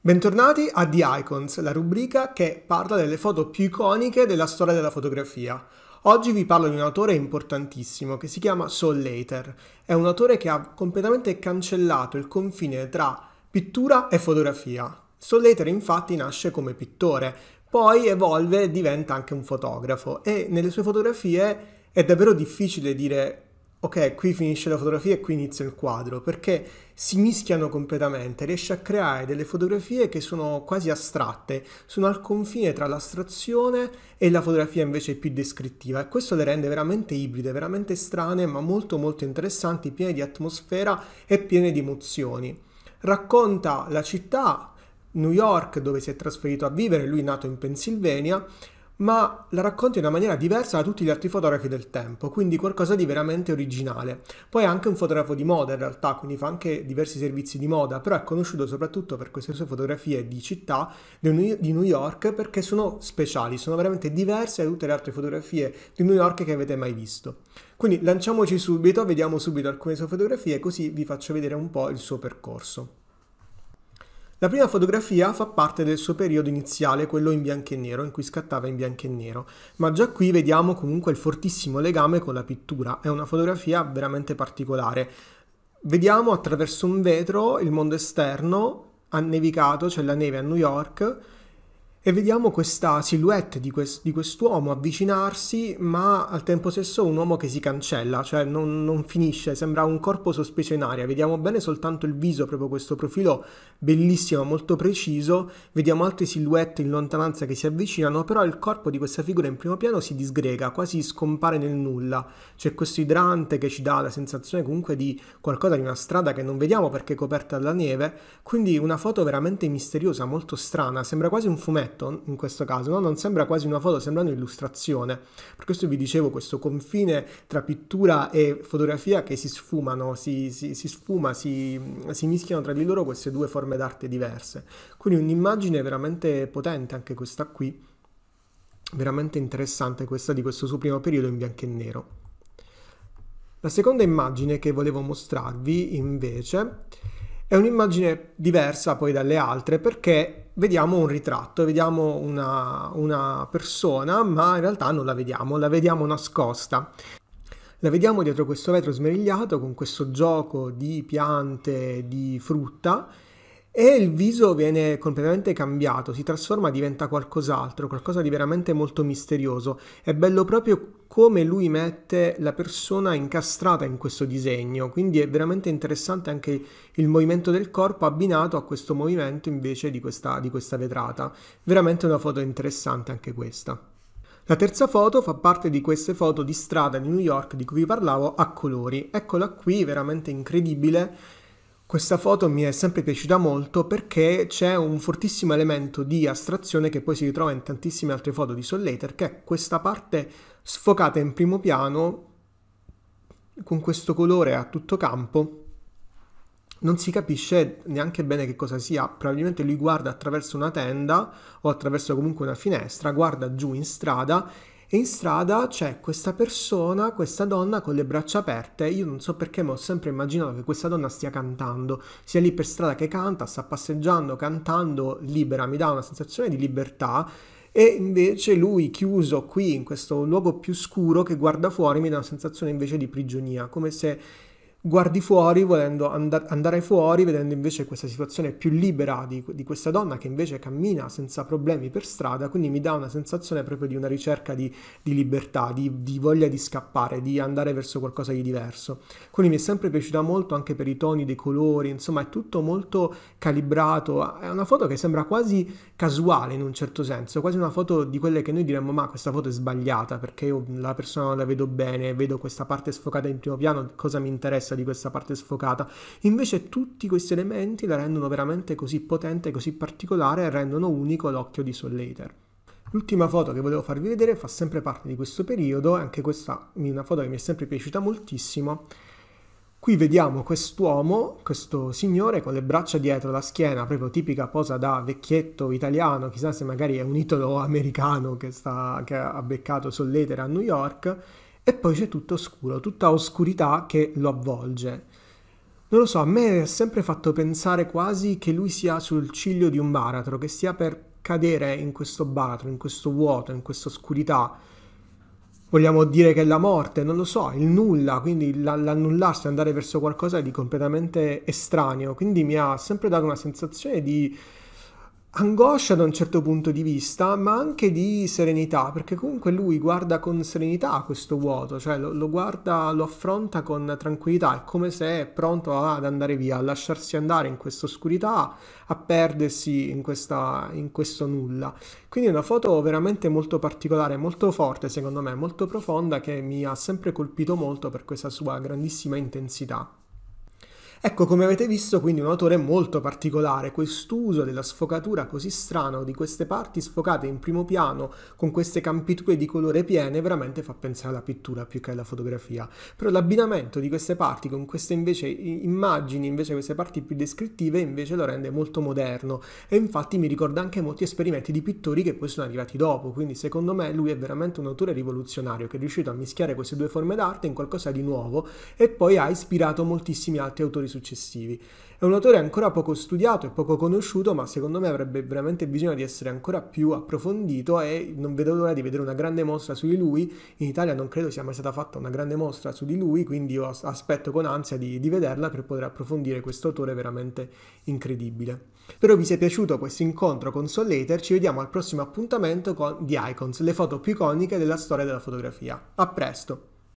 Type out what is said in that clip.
Bentornati a The Icons, la rubrica che parla delle foto più iconiche della storia della fotografia. Oggi vi parlo di un autore importantissimo che si chiama Saul Leiter. È un autore che ha completamente cancellato il confine tra pittura e fotografia. Saul Leiter infatti nasce come pittore, poi evolve e diventa anche un fotografo e nelle sue fotografie è davvero difficile dire ok, qui finisce la fotografia e qui inizia il quadro, perché si mischiano completamente, riesce a creare delle fotografie che sono quasi astratte, sono al confine tra l'astrazione e la fotografia invece più descrittiva e questo le rende veramente ibride, veramente strane, ma molto molto interessanti, piene di atmosfera e piene di emozioni. Racconta la città, New York, dove si è trasferito a vivere, lui è nato in Pennsylvania, ma la racconta in una maniera diversa da tutti gli altri fotografi del tempo, quindi qualcosa di veramente originale. Poi è anche un fotografo di moda in realtà, quindi fa anche diversi servizi di moda, però è conosciuto soprattutto per queste sue fotografie di città di New York perché sono speciali, sono veramente diverse da tutte le altre fotografie di New York che avete mai visto. Quindi lanciamoci subito, vediamo subito alcune sue fotografie così vi faccio vedere un po' il suo percorso. La prima fotografia fa parte del suo periodo iniziale, quello in bianco e nero, in cui scattava in bianco e nero, ma già qui vediamo comunque il fortissimo legame con la pittura, è una fotografia veramente particolare. Vediamo attraverso un vetro il mondo esterno, ha nevicato, c'è la neve a New York, e vediamo questa silhouette di, quest- di, quest'uomo avvicinarsi, ma al tempo stesso un uomo che si cancella, cioè non, non, finisce, sembra un corpo sospeso in aria. Vediamo bene soltanto il viso, proprio questo profilo bellissimo, molto preciso. Vediamo altre silhouette in lontananza che si avvicinano, però il corpo di questa figura in primo piano si disgrega, quasi scompare nel nulla. C'è questo idrante che ci dà la sensazione comunque di qualcosa di una strada che non vediamo perché è coperta dalla neve, quindi una foto veramente misteriosa, molto strana, sembra quasi un fumetto oggetto in questo caso, no? non sembra quasi una foto, sembra un'illustrazione. Per questo vi dicevo questo confine tra pittura e fotografia che si sfumano, si, si, si sfuma, si, si mischiano tra di loro queste due forme d'arte diverse. Quindi un'immagine veramente potente anche questa qui, veramente interessante questa di questo suo primo periodo in bianco e nero. La seconda immagine che volevo mostrarvi invece è un'immagine diversa poi dalle altre perché vediamo un ritratto, vediamo una, una persona, ma in realtà non la vediamo, la vediamo nascosta. La vediamo dietro questo vetro smerigliato con questo gioco di piante, di frutta e il viso viene completamente cambiato, si trasforma, diventa qualcos'altro, qualcosa di veramente molto misterioso. È bello proprio come lui mette la persona incastrata in questo disegno, quindi è veramente interessante anche il movimento del corpo abbinato a questo movimento invece di questa, di questa vetrata. Veramente una foto interessante anche questa. La terza foto fa parte di queste foto di strada di New York di cui vi parlavo a colori. Eccola qui, veramente incredibile questa foto mi è sempre piaciuta molto perché c'è un fortissimo elemento di astrazione che poi si ritrova in tantissime altre foto di Sollater, che è questa parte sfocata in primo piano con questo colore a tutto campo. Non si capisce neanche bene che cosa sia, probabilmente lui guarda attraverso una tenda o attraverso comunque una finestra, guarda giù in strada e in strada c'è questa persona, questa donna con le braccia aperte. Io non so perché, ma ho sempre immaginato che questa donna stia cantando, sia lì per strada che canta, sta passeggiando, cantando libera, mi dà una sensazione di libertà. E invece lui chiuso qui in questo luogo più scuro che guarda fuori mi dà una sensazione invece di prigionia, come se guardi fuori volendo and- andare fuori, vedendo invece questa situazione più libera di, di, questa donna che invece cammina senza problemi per strada, quindi mi dà una sensazione proprio di una ricerca di, di libertà, di, di, voglia di scappare, di andare verso qualcosa di diverso. Quindi mi è sempre piaciuta molto anche per i toni dei colori, insomma è tutto molto calibrato, è una foto che sembra quasi casuale in un certo senso, quasi una foto di quelle che noi diremmo ma questa foto è sbagliata perché io la persona non la vedo bene, vedo questa parte sfocata in primo piano, cosa mi interessa? Di questa parte sfocata. Invece tutti questi elementi la rendono veramente così potente, così particolare e rendono unico l'occhio di Sollater. L'ultima foto che volevo farvi vedere fa sempre parte di questo periodo, anche questa è una foto che mi è sempre piaciuta moltissimo. Qui vediamo quest'uomo, questo signore con le braccia dietro la schiena, proprio tipica posa da vecchietto italiano, chissà se magari è un italo americano che, sta, che ha beccato Solleter a New York, e poi c'è tutto scuro, tutta oscurità che lo avvolge. Non lo so, a me ha sempre fatto pensare quasi che lui sia sul ciglio di un baratro, che stia per cadere in questo baratro, in questo vuoto, in questa oscurità. Vogliamo dire che è la morte, non lo so, il nulla, quindi l'annullarsi, andare verso qualcosa di completamente estraneo. Quindi mi ha sempre dato una sensazione di angoscia da un certo punto di vista, ma anche di serenità, perché comunque lui guarda con serenità questo vuoto, cioè lo, lo guarda, lo affronta con tranquillità, è come se è pronto ad andare via, a lasciarsi andare in questa oscurità, a perdersi in, questa, in questo nulla. Quindi è una foto veramente molto particolare, molto forte secondo me, molto profonda, che mi ha sempre colpito molto per questa sua grandissima intensità. Ecco, come avete visto, quindi un autore molto particolare, quest'uso della sfocatura così strano di queste parti sfocate in primo piano con queste campiture di colore piene veramente fa pensare alla pittura più che alla fotografia. Però l'abbinamento di queste parti con queste invece immagini, invece queste parti più descrittive, invece lo rende molto moderno e infatti mi ricorda anche molti esperimenti di pittori che poi sono arrivati dopo, quindi secondo me lui è veramente un autore rivoluzionario che è riuscito a mischiare queste due forme d'arte in qualcosa di nuovo e poi ha ispirato moltissimi altri autori successivi. È un autore ancora poco studiato e poco conosciuto, ma secondo me avrebbe veramente bisogno di essere ancora più approfondito e non vedo l'ora di vedere una grande mostra su di lui. In Italia non credo sia mai stata fatta una grande mostra su di lui, quindi io aspetto con ansia di, di vederla per poter approfondire questo autore veramente incredibile. Spero vi sia piaciuto questo incontro con Sol Later, ci vediamo al prossimo appuntamento con The Icons, le foto più iconiche della storia della fotografia. A presto!